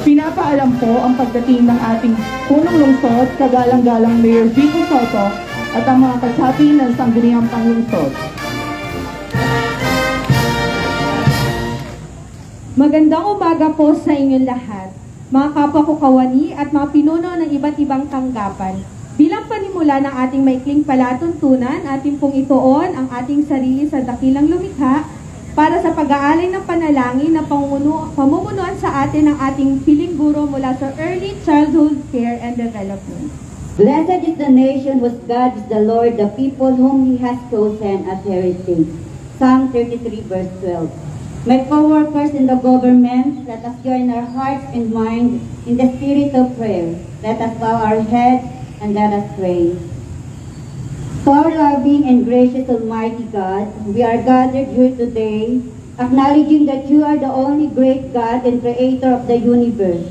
Pinapaalam po ang pagdating ng ating punong lungsod, kagalang-galang Mayor Vico Soto at ang mga kasapi ng Sangguniang Panglungsod. Magandang umaga po sa inyong lahat, mga kapwa ko kawani at mga pinuno ng iba't ibang tanggapan. Bilang panimula ng ating maikling palatuntunan, ating pong ituon ang ating sarili sa dakilang lumikha para sa pag-aalay ng panalangin na pamumuno, pamumunuan sa atin ng ating piling guro mula sa Early Childhood Care and Development. Blessed is the nation whose God is the Lord, the people whom He has chosen as heritage. Psalm 33 verse 12. My co-workers in the government, let us join our hearts and mind in the spirit of prayer. Let us bow our heads and let us pray. Our loving and gracious Almighty God, we are gathered here today, acknowledging that you are the only great God and creator of the universe.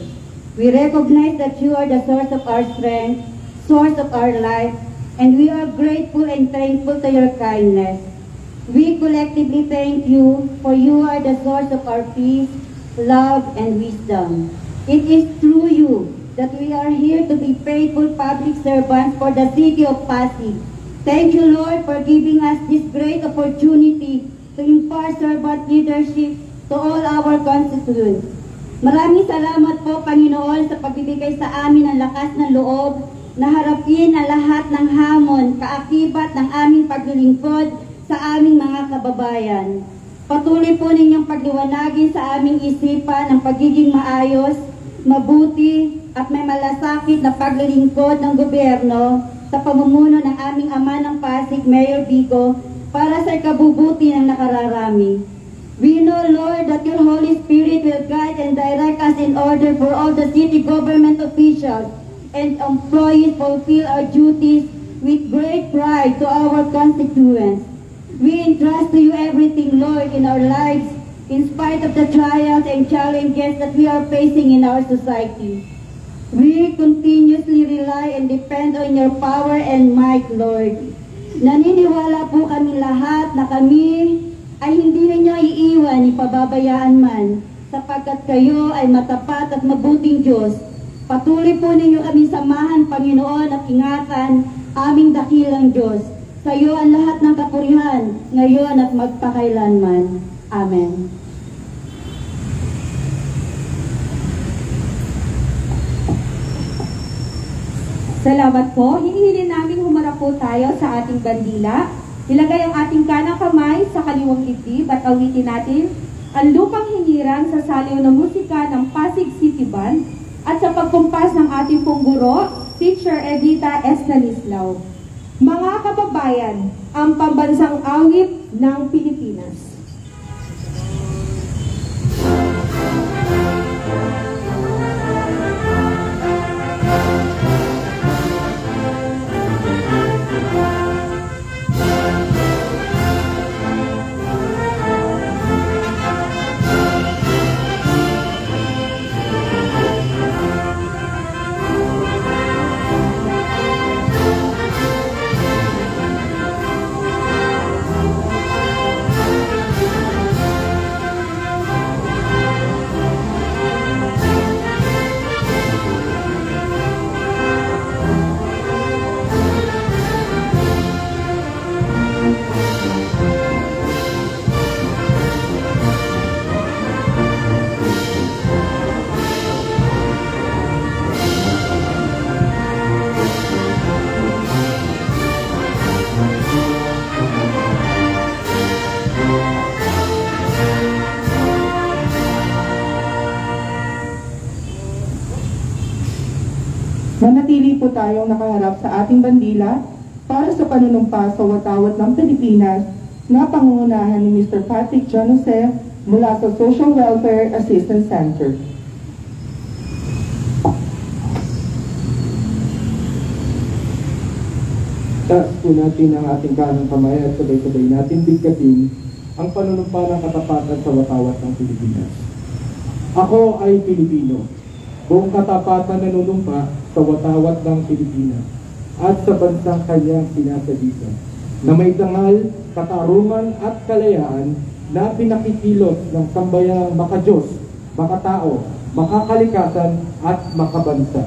We recognize that you are the source of our strength, source of our life, and we are grateful and thankful to your kindness. We collectively thank you, for you are the source of our peace, love, and wisdom. It is through you that we are here to be faithful public servants for the city of Pasig. Thank you, Lord, for giving us this great opportunity to impart servant leadership to all our constituents. Maraming salamat po, Panginoon, sa pagbibigay sa amin ng lakas ng loob na harapin ang lahat ng hamon, kaakibat ng aming paglilingkod sa aming mga kababayan. Patuloy po ninyong pagliwanagin sa aming isipan ang pagiging maayos, mabuti, at may malasakit na paglilingkod ng gobyerno sa pamumuno ng aming ama ng Pasig, Mayor Vigo, para sa ikabubuti ng nakararami. We know, Lord, that your Holy Spirit will guide and direct us in order for all the city government officials and employees fulfill our duties with great pride to our constituents. We entrust to you everything, Lord, in our lives, in spite of the trials and challenges that we are facing in our society. We continuously rely and depend on your power and might, Lord. Naniniwala po kami lahat na kami ay hindi ninyo iiwan ni pababayaan man sapagkat kayo ay matapat at mabuting Diyos. Patuloy po ninyo kami samahan, Panginoon, at ingatan aming dakilang Diyos. Sa iyo ang lahat ng kapurihan, ngayon at magpakailanman. Amen. Salamat po. Hinihilin namin humarap po tayo sa ating bandila. Ilagay ang ating kanang kamay sa kaliwang dibdib at awitin natin ang lupang hinirang sa saliw ng musika ng Pasig City Band at sa pagkumpas ng ating pong guro, Teacher Edita Estanislao. Mga kababayan, ang pambansang awit ng Pilipinas. Tayong nakaharap sa ating bandila para sa panunumpa sa watawat ng Pilipinas na pangungunahan ni Mr. Patrick John mula sa Social Welfare Assistance Center. Taas po natin ang ating kanang kamay at sabay-sabay natin bigkatin ang panunumpa ng katapatan sa watawat ng Pilipinas. Ako ay Pilipino. Buong katapatan nanunumpa sa watawat ng Pilipinas at sa bansang kanyang sinasabisa na may dangal, katarungan at kalayaan na pinakikilos ng sambayanang makajos, makatao, makakalikasan at makabansa.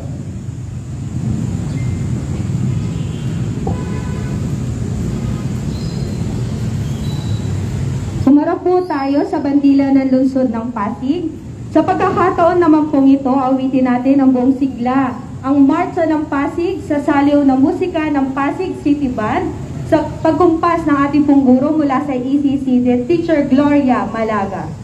Humarap po tayo sa bandila ng lungsod ng Pasig. Sa pagkakataon naman pong ito, awitin natin ang buong sigla. Ang Marcha ng Pasig sa saliw ng musika ng Pasig City Band sa pagkumpas ng ating pong guro mula sa ECC, Teacher Gloria Malaga.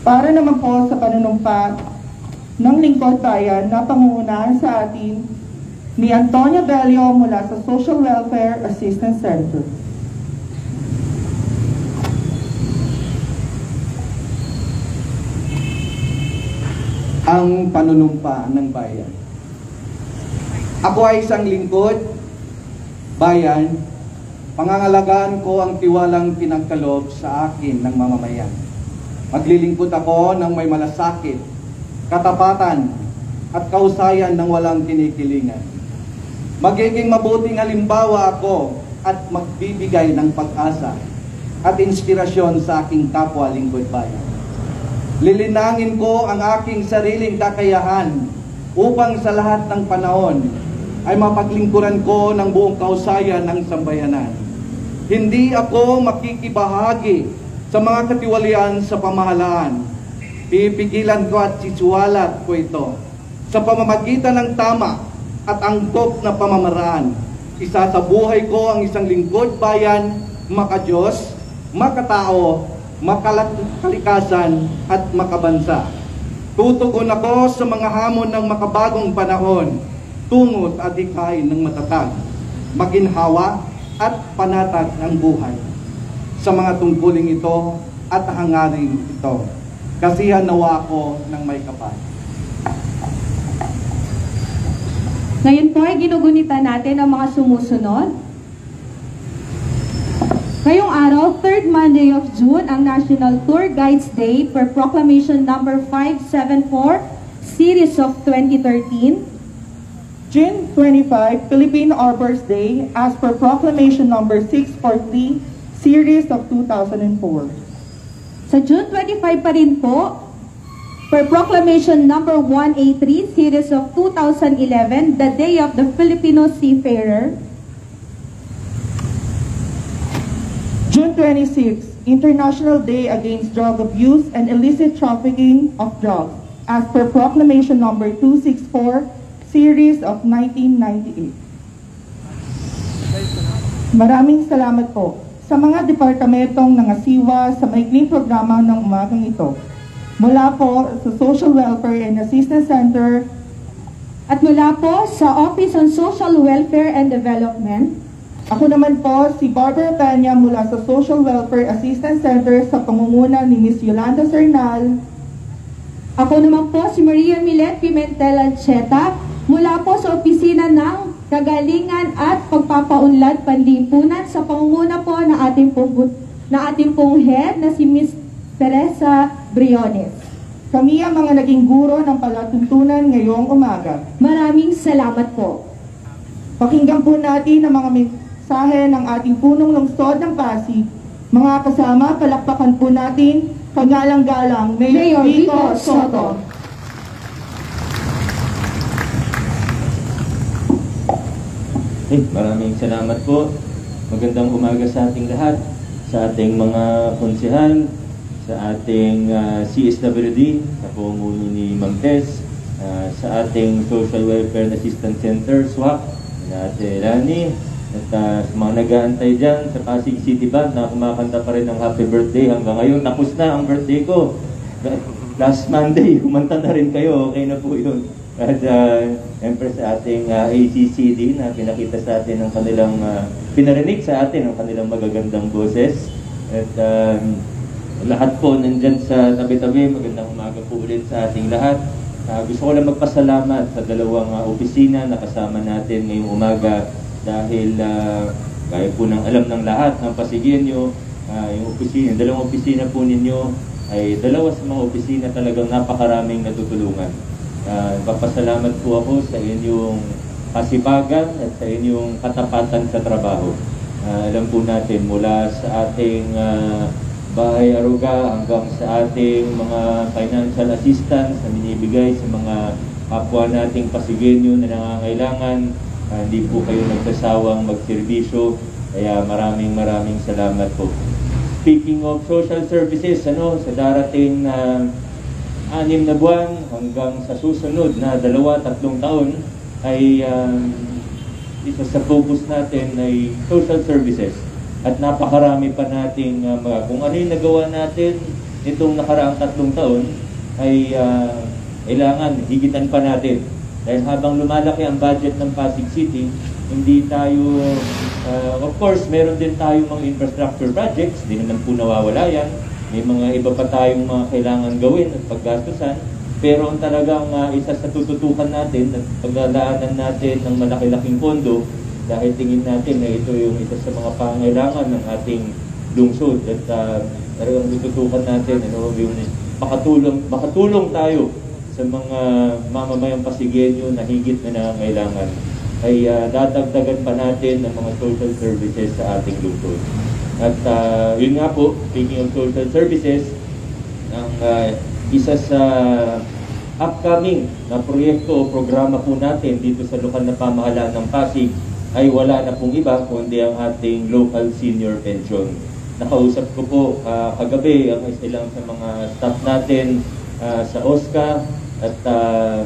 Para naman po sa panunumpa ng lingkod bayan na pangungunahan sa atin ni Antonio Bello mula sa Social Welfare Assistance Center. ang panunumpa ng bayan. Ako ay isang lingkod, bayan, pangangalagaan ko ang tiwalang pinagkaloob sa akin ng mamamayan. Maglilingkod ako ng may malasakit, katapatan, at kausayan ng walang kinikilingan. Magiging mabuting halimbawa ako at magbibigay ng pag-asa at inspirasyon sa aking kapwa lingkod bayan. Lilinangin ko ang aking sariling kakayahan upang sa lahat ng panahon ay mapaglingkuran ko ng buong kausayan ng sambayanan. Hindi ako makikibahagi sa mga katiwalian sa pamahalaan. Pipigilan ko at sisuwalat ko ito sa pamamagitan ng tama at angkop na pamamaraan. Isa sa buhay ko ang isang lingkod bayan, makadiyos, makatao, makalikasan at makabansa. Tutugon ako sa mga hamon ng makabagong panahon, tungot at hikain ng matatag, maginhawa at panatag ng buhay. Sa mga tungkuling ito at hangarin ito, kasihan nawa ako ng may kapal. Ngayon po ay ginugunita natin ang mga sumusunod. Ngayong araw, 3rd Monday of June, ang National Tour Guides Day per Proclamation number 574, Series of 2013. June 25, Philippine Arbors Day as per Proclamation Number 643, Series of 2004. Sa June 25 pa rin po, Per Proclamation Number 183, Series of 2011, the Day of the Filipino Seafarer, June 26, International Day Against Drug Abuse and Illicit Trafficking of Drugs, as per Proclamation Number 264, Series of 1998. Maraming salamat po sa mga departamentong nangasiwa sa maikling programa ng umagang ito. Mula po sa Social Welfare and Assistance Center, at mula po sa Office on Social Welfare and Development, Ako naman po si Barbara Peña mula sa Social Welfare Assistance Center sa pangunguna ni Miss Yolanda Cernal. Ako naman po si Maria Milet Pimentel Ancheta mula po sa opisina ng Kagalingan at Pagpapaunlad Panlipunan sa pangunguna po ng ating pong, na ating pong head na si Miss Teresa Briones. Kami ang mga naging guro ng palatuntunan ngayong umaga. Maraming salamat po. Pakinggan po natin ang mga mensahe ng ating punong lungsod ng Pasig. Mga kasama, palakpakan po natin pagalang-galang Mayor, Vico Soto. Eh, maraming salamat po. Magandang umaga sa ating lahat, sa ating mga konsehal, sa ating ah, CSWD, sa pumuno ni Ma'am Tess, ah, sa ating Social Welfare Assistance Center, SWAC, na Ate Lani, at ah, sa mga nag-aantay dyan sa Pasig City Band na kumakanta pa rin ng happy birthday hanggang ngayon. Tapos na ang birthday ko. Last Monday, kumanta na rin kayo. Okay na po yun. At uh, siyempre sa ating uh, ACCD na pinakita sa atin ang kanilang, uh, pinarinig sa atin ang kanilang magagandang boses. At um, lahat po nandyan sa tabi-tabi, magandang umaga po ulit sa ating lahat. Uh, gusto ko lang magpasalamat sa dalawang uh, opisina na kasama natin ngayong umaga dahil uh, gaya po ng alam ng lahat ng Pasigenyo, uh, yung opisina, dalawang opisina po ninyo ay dalawa sa mga opisina talagang napakaraming natutulungan. Uh, papasalamat po ako sa inyong kasipagan at sa inyong katapatan sa trabaho. Uh, alam po natin mula sa ating uh, bahay aruga hanggang sa ating mga financial assistance na binibigay sa mga kapwa nating Pasigenyo na nangangailangan. Uh, hindi po kayo nagsasawang magserbisyo. Kaya maraming maraming salamat po. Speaking of social services, ano, sa darating na anim na buwan hanggang sa susunod na dalawa, tatlong taon ay um, isa sa focus natin ay social services. At napakarami pa nating uh, mga, kung ano yung nagawa natin itong nakaraang tatlong taon ay uh, kailangan higitan pa natin. Dahil habang lumalaki ang budget ng Pasig City, hindi tayo, uh, of course, meron din tayong mga infrastructure projects, hindi naman po nawawala yan. May mga iba pa tayong mga kailangan gawin at paggastusan. Pero ang talagang uh, isa sa tututukan natin at paglalaanan natin ng malaki-laking pondo dahil tingin natin na ito yung isa sa mga pangailangan ng ating lungsod at uh, talagang tututukan natin ano, yung makatulong, makatulong tayo sa mga mamamayang Pasigenyo na higit na nangangailangan ay uh, dadagdagan pa natin ng mga social services sa ating lungsod. At uh, yun nga po, speaking of social services, ang uh, isa sa upcoming na proyekto o programa po natin dito sa lokal na pamahalaan ng Pasig ay wala na pong iba kundi ang ating local senior pension. Nakausap ko po uh, kagabi ang isa lang sa mga staff natin uh, sa OSCA at uh,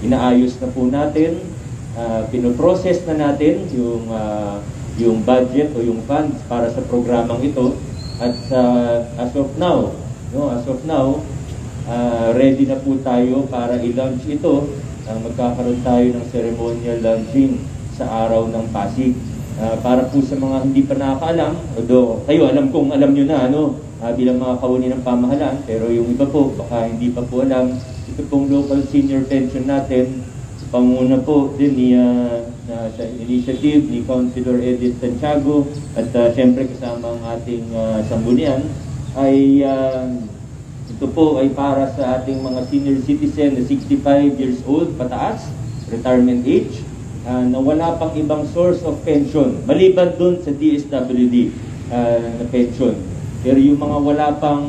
inaayos na po natin, uh, pinoprocess na natin yung uh, yung budget o yung funds para sa programang ito. At uh, as of now no as of now uh, ready na po tayo para i-launch ito. Uh, magkakaroon tayo ng ceremonial launching sa araw ng Pasig. Uh, para po sa mga hindi pa nakakaalam although kayo alam kong alam nyo na ano uh, bilang mga kawani ng pamahalaan pero yung iba po baka hindi pa po alam. Ito pong local senior pension natin panguna po din ni uh, na sa initiative ni Councilor Edith Santiago at uh, siyempre kasama ang ating uh, sanggunian ay uh, ito po ay para sa ating mga senior citizen na 65 years old pataas, retirement age, uh, na wala pang ibang source of pension maliban dun sa DSWD uh, na pension. Pero yung mga wala pang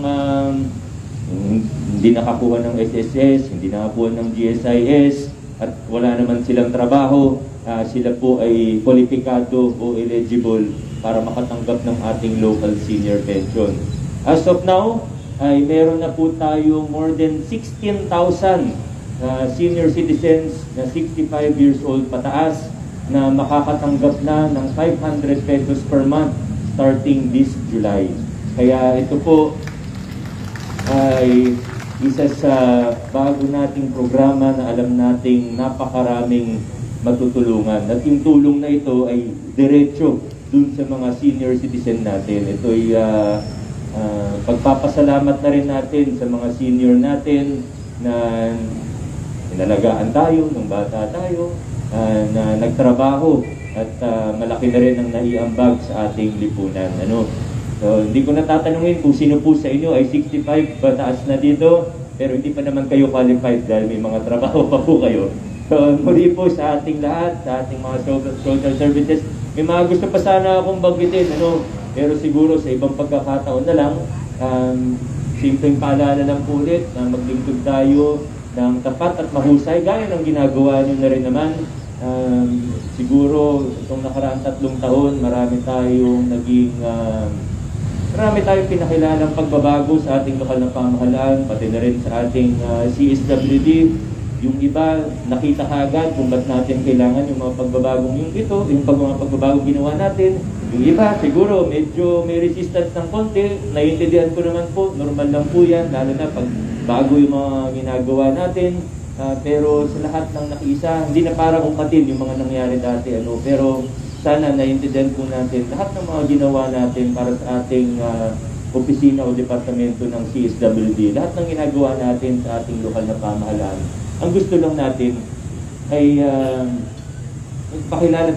Yung hindi nakakuha ng SSS, hindi nakakuha ng GSIS, at wala naman silang trabaho, ah, sila po ay kwalipikado o eligible para makatanggap ng ating local senior pension. As of now, ay meron na po tayo more than 16,000 ah, senior citizens na 65 years old pataas na makakatanggap na ng 500 pesos per month starting this July. Kaya ito po ay isa sa bago nating programa na alam nating napakaraming matutulungan. At yung tulong na ito ay diretso dun sa mga senior citizen natin. Ito ay ah, ah, pagpapasalamat na rin natin sa mga senior natin na inalagaan tayo nung bata tayo, ah, na nagtrabaho at ah, malaki na rin ang naiambag sa ating lipunan. Ano? So, hindi ko natatanungin kung sino po sa inyo ay 65 pataas na dito, pero hindi pa naman kayo qualified dahil may mga trabaho pa po kayo. So, muli po sa ating lahat, sa ating mga social, services, may mga gusto pa sana akong banggitin, ano, pero siguro sa ibang pagkakataon na lang, um, simpleng paalala lang po ulit na maglingkod tayo ng tapat at mahusay, gaya ng ginagawa nyo na rin naman. Um, siguro, itong nakaraang tatlong taon, marami tayong naging um, Marami tayong pinakilalang pagbabago sa ating lokal na pamahalaan, pati na rin sa ating ah, CSWD. Yung iba, nakita kagad kung ba't natin kailangan yung mga pagbabagong yung ito, yung pag mga pagbabagong ginawa natin. Yung iba, siguro, medyo may resistance ng konti. Naiintindihan ko naman po, normal lang po yan, lalo na pag bago yung mga ginagawa natin. Ah, pero sa lahat ng nakiisa, hindi na parang umatin yung mga nangyari dati. Ano, pero sana naiintindihan po natin lahat ng mga ginawa natin para sa ating ah, opisina o departamento ng CSWD, lahat ng ginagawa natin sa ating lokal na pamahalaan. Ang gusto lang natin ay uh,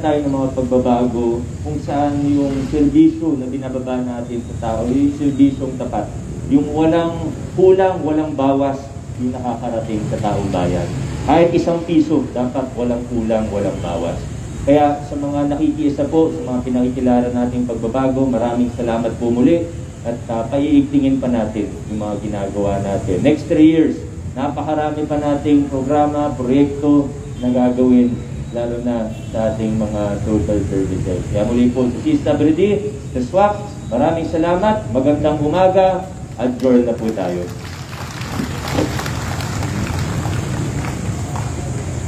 tayo ng mga pagbabago kung saan yung serbisyo na binababa natin sa tao, yung serbisyong tapat, yung walang kulang, walang bawas, yung nakakarating sa taong bayan. Kahit isang piso, dapat walang kulang, walang bawas. Kaya sa mga nakikiisa po, sa mga pinakikilala nating pagbabago, maraming salamat po muli at uh, paiigtingin pa natin yung mga ginagawa natin. Next three years, napakarami pa nating programa, proyekto na gagawin lalo na sa ating mga social services. Kaya muli po sa CSWD, sa SWAC, maraming salamat, magandang umaga, at join na po tayo.